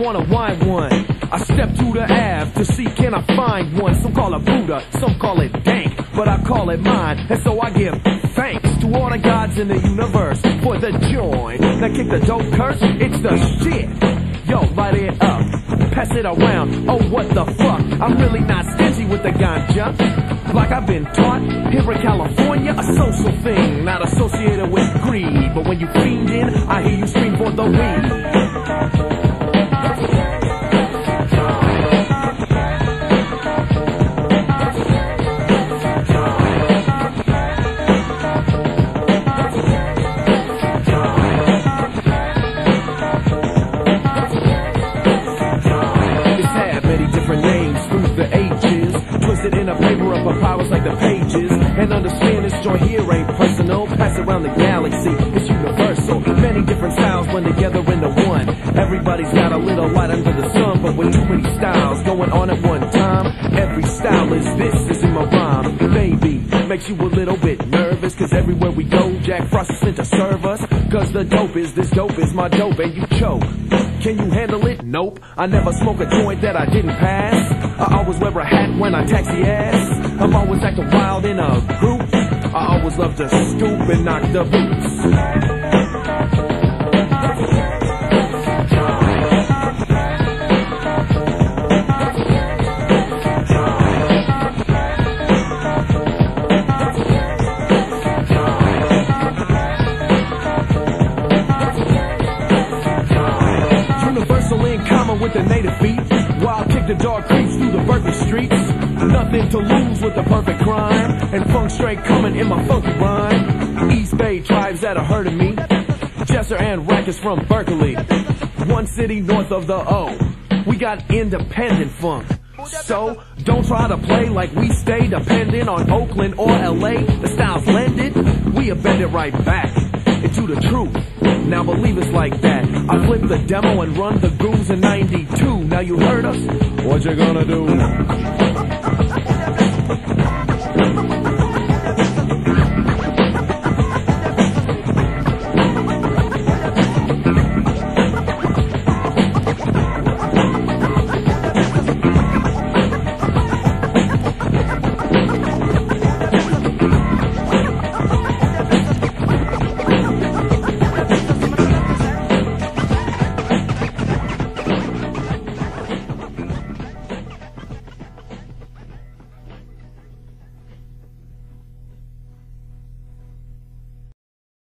one. I step to the Ave to see can I find one. Some call it Buddha, some call it dank, but I call it mine. And so I give thanks to all the gods in the universe for the joy. Now kick the dope curse, it's the shit. Yo, light it up, pass it around. Oh, what the fuck? I'm really not stingy with the ganja. Like I've been taught, here in California, a social thing, not associated with greed. But when you fiend in, I hear you scream for the weed. Twisted in a paper of papyrus like the pages. And understand this joint here ain't personal. Pass around the galaxy, it's universal. Many different styles blend together into one. Everybody's got a little light under the sun, but with too many styles going on at one time. Every style is this, is in my rhyme. Baby, makes you a little bit nervous, cause everywhere we go, Jack Frost is sent to serve us. Cause the dope is this dope is my dope, and you choke. Can you handle it? Nope. I never smoke a joint that I didn't pass. I always wear a hat when I taxi ass. I'm always acting wild in a group. I always love to scoop and knock the boots. Universal in common with the native beat. While kick the dog creeps through the Berkeley streets. Nothing to lose with the perfect crime. And funk straight coming in my funky rhyme. East Bay tribes that are heard of me. Jesser and Rack is from Berkeley. One city north of the O. We got independent funk. So, don't try to play like we stay dependent on Oakland or LA. The style's blended, we bend it right back into the truth. Now believe it's like that. I flip the demo and run the grooves in 92. Now you heard us? What you gonna do?